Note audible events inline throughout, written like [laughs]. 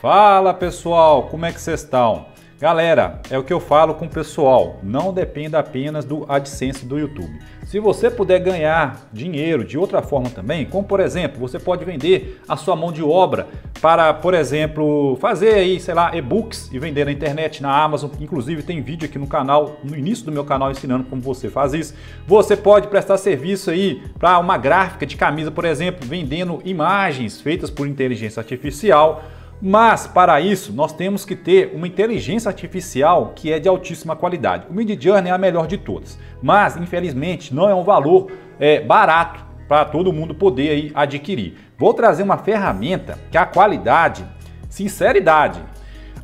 Fala pessoal, como é que vocês estão? Galera, é o que eu falo com o pessoal, não dependa apenas do AdSense do YouTube. Se você puder ganhar dinheiro de outra forma também, como por exemplo, você pode vender a sua mão de obra para, por exemplo, fazer aí, sei lá, e-books e vender na internet, na Amazon. Inclusive tem vídeo aqui no canal, no início do meu canal ensinando como você faz isso. Você pode prestar serviço aí para uma gráfica de camisa, por exemplo, vendendo imagens feitas por inteligência artificial mas para isso nós temos que ter uma inteligência artificial que é de altíssima qualidade. O Mid Journey é a melhor de todas, mas infelizmente não é um valor é, barato para todo mundo poder aí adquirir. Vou trazer uma ferramenta que a qualidade, sinceridade,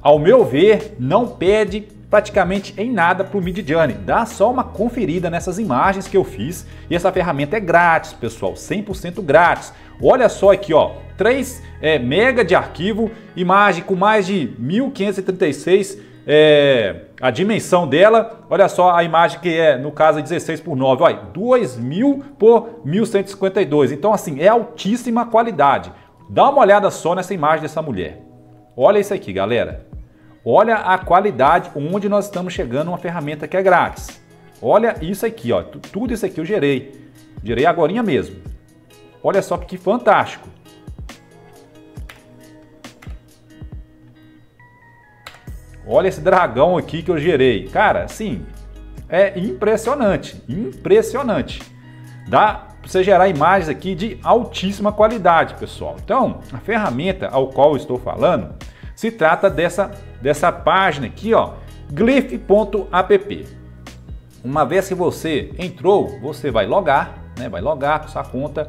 ao meu ver, não pede praticamente em nada para o Mid Journey. Dá só uma conferida nessas imagens que eu fiz e essa ferramenta é grátis, pessoal, 100% grátis. Olha só aqui, ó, 3 é, mega de arquivo, imagem com mais de 1536 é, a dimensão dela, olha só a imagem que é, no caso, 16 por 9, olha, 2000 por 1152. Então, assim, é altíssima qualidade. Dá uma olhada só nessa imagem dessa mulher. Olha isso aqui, galera. Olha a qualidade onde nós estamos chegando uma ferramenta que é grátis. Olha isso aqui, ó. Tudo isso aqui eu gerei. Gerei agora mesmo. Olha só que fantástico. Olha esse dragão aqui que eu gerei. Cara, sim, é impressionante, impressionante. Dá para você gerar imagens aqui de altíssima qualidade, pessoal. Então, a ferramenta ao qual estou falando se trata dessa, dessa página aqui, ó, glyph.app. Uma vez que você entrou, você vai logar, né? Vai logar com sua conta.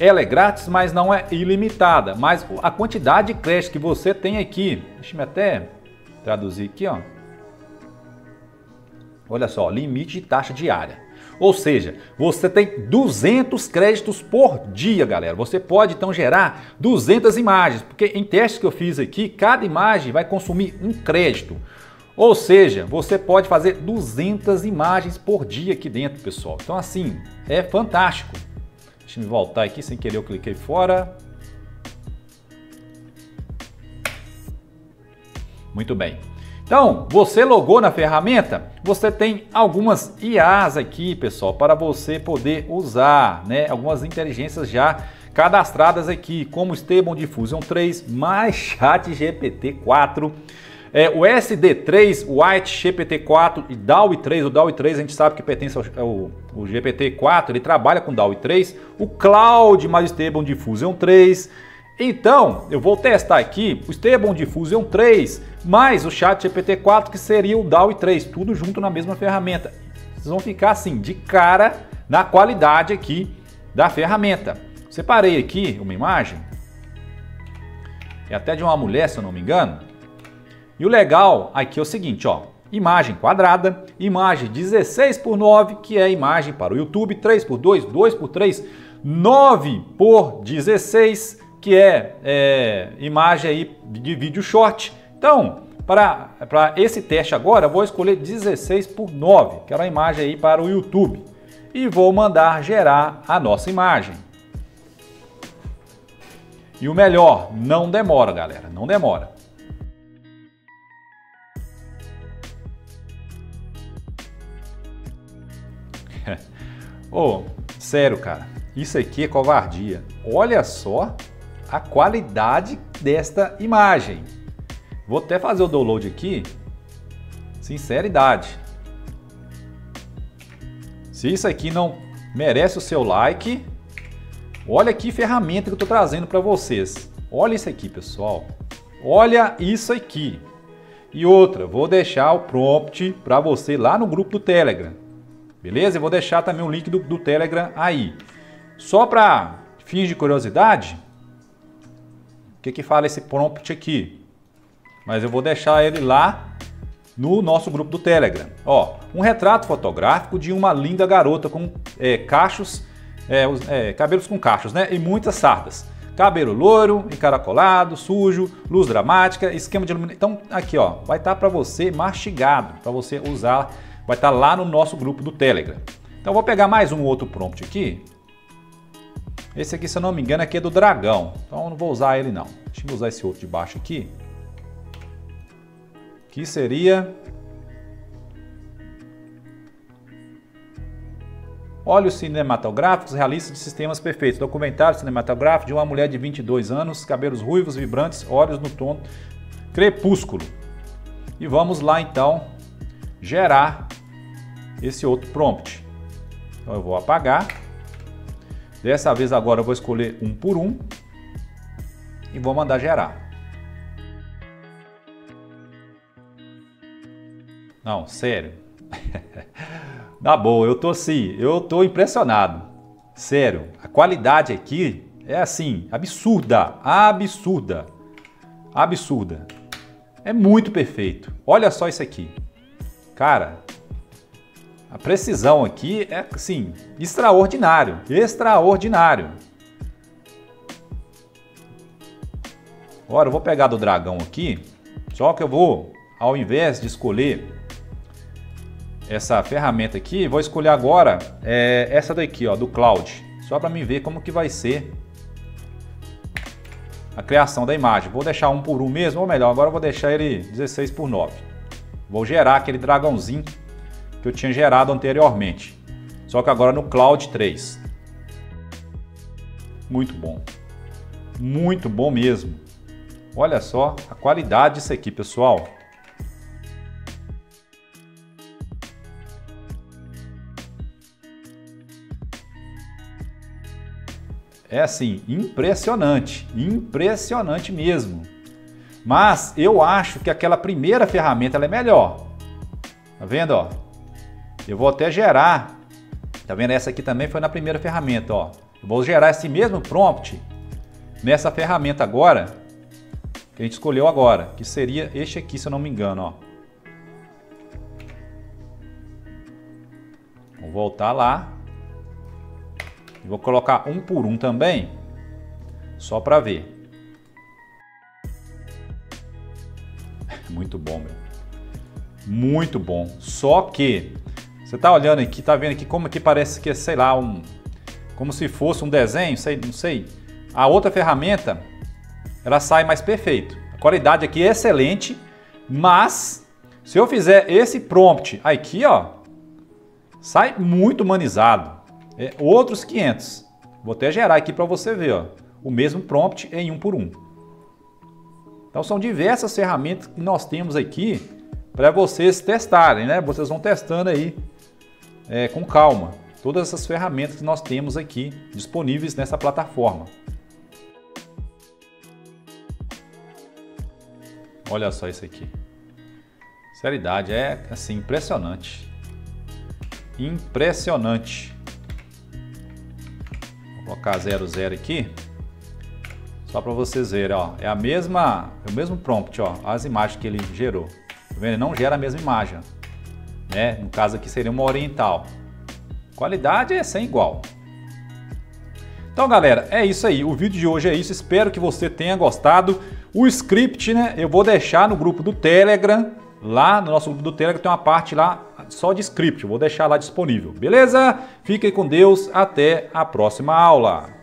Ela é grátis, mas não é ilimitada. Mas a quantidade de crédito que você tem aqui, deixa eu até traduzir aqui, ó. Olha só, limite de taxa diária. Ou seja, você tem 200 créditos por dia, galera. Você pode então gerar 200 imagens, porque em testes que eu fiz aqui, cada imagem vai consumir um crédito. Ou seja, você pode fazer 200 imagens por dia aqui dentro, pessoal. Então assim, é fantástico. Deixa eu voltar aqui, sem querer eu cliquei fora. Muito bem. Então, você logou na ferramenta, você tem algumas IAs aqui, pessoal, para você poder usar, né? Algumas inteligências já cadastradas aqui, como Stable Diffusion 3, mais Chat GPT 4, é, o SD3, o White GPT-4 e DAWI 3, o DAWI 3 a gente sabe que pertence ao, ao, ao GPT-4, ele trabalha com DAWI 3, o Cloud mais Stable Diffusion 3. Então, eu vou testar aqui o Stable Diffusion 3 mais o Chat GPT-4 que seria o DAWI 3, tudo junto na mesma ferramenta. Vocês vão ficar assim, de cara na qualidade aqui da ferramenta. Separei aqui uma imagem, é até de uma mulher, se eu não me engano, e o legal aqui é o seguinte, ó, imagem quadrada, imagem 16 por 9, que é imagem para o YouTube, 3 por 2, 2 por 3, 9 por 16, que é, é imagem aí de vídeo short. Então, para, esse teste agora, eu vou escolher 16 por 9, que era a imagem aí para o YouTube. E vou mandar gerar a nossa imagem. E o melhor, não demora, galera, não demora. [laughs] Ô, oh, sério, cara, isso aqui é covardia. Olha só a qualidade desta imagem. Vou até fazer o download aqui. Sinceridade. Se isso aqui não merece o seu like, olha que ferramenta que eu estou trazendo para vocês. Olha isso aqui, pessoal. Olha isso aqui. E outra, vou deixar o prompt para você lá no grupo do Telegram. Beleza? Eu vou deixar também o link do, do Telegram aí. Só para fins de curiosidade, o que, que fala esse prompt aqui? Mas eu vou deixar ele lá no nosso grupo do Telegram. Ó, um retrato fotográfico de uma linda garota com é, cachos, é, é, cabelos com cachos, né? E muitas sardas. Cabelo loiro, encaracolado, sujo, luz dramática, esquema de iluminação. Então, aqui, ó, vai estar tá para você mastigado, para você usar vai estar lá no nosso grupo do Telegram. Então vou pegar mais um outro prompt aqui. Esse aqui, se eu não me engano, aqui é do dragão. Então eu não vou usar ele não. Deixa eu usar esse outro de baixo aqui. que seria Olhos cinematográficos, realista de sistemas perfeitos. Documentário cinematográfico de uma mulher de 22 anos, cabelos ruivos, vibrantes, olhos no tom crepúsculo. E vamos lá então gerar esse outro prompt. Então eu vou apagar. Dessa vez agora eu vou escolher um por um e vou mandar gerar. Não, sério. [laughs] Na boa, eu tô assim, eu tô impressionado. Sério, a qualidade aqui é assim, absurda, absurda, absurda. É muito perfeito. Olha só isso aqui. Cara, a precisão aqui é assim, extraordinário, extraordinário. Agora eu vou pegar do dragão aqui, só que eu vou, ao invés de escolher essa ferramenta aqui, vou escolher agora é, essa daqui, ó, do Cloud, só para mim ver como que vai ser a criação da imagem. Vou deixar um por um mesmo, ou melhor, agora vou deixar ele 16 por 9. Vou gerar aquele dragãozinho que eu tinha gerado anteriormente, só que agora no Cloud 3. Muito bom, muito bom mesmo. Olha só a qualidade disso aqui, pessoal. é assim, impressionante, impressionante mesmo. Mas eu acho que aquela primeira ferramenta é melhor. Tá vendo, ó? Eu vou até gerar. Tá vendo? Essa aqui também foi na primeira ferramenta, ó. Eu vou gerar esse mesmo prompt nessa ferramenta agora, que a gente escolheu agora, que seria este aqui, se eu não me engano, ó. Vou voltar lá. Vou colocar um por um também, só para ver. [laughs] Muito bom, meu. Muito bom. Só que você tá olhando aqui, tá vendo aqui como que parece que é, sei lá, um como se fosse um desenho, sei, não sei. A outra ferramenta, ela sai mais perfeito. A qualidade aqui é excelente, mas se eu fizer esse prompt aqui, ó, sai muito humanizado é, outros 500. Vou até gerar aqui para você ver, ó, o mesmo prompt em um por um. Então são diversas ferramentas que nós temos aqui para vocês testarem, né? Vocês vão testando aí é, com calma. Todas essas ferramentas que nós temos aqui disponíveis nessa plataforma. Olha só isso aqui. Seriedade, é assim, impressionante. Impressionante colocar 00 aqui, só para vocês verem, ó, é a mesma, é o mesmo prompt, ó, as imagens que ele gerou. Tá vendo? Ele não gera a mesma imagem, né? No caso aqui seria uma oriental. Qualidade é sem igual. Então, galera, é isso aí. O vídeo de hoje é isso. Espero que você tenha gostado. O script, né, eu vou deixar no grupo do Telegram. Lá no nosso grupo do Telegram tem uma parte lá só de script, vou deixar lá disponível, beleza? Fiquem com Deus, até a próxima aula.